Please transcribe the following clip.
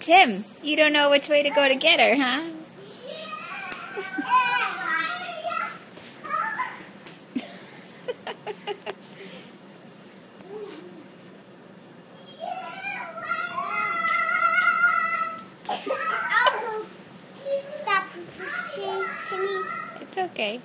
Tim, you don't know which way to go to get her, huh? It's okay.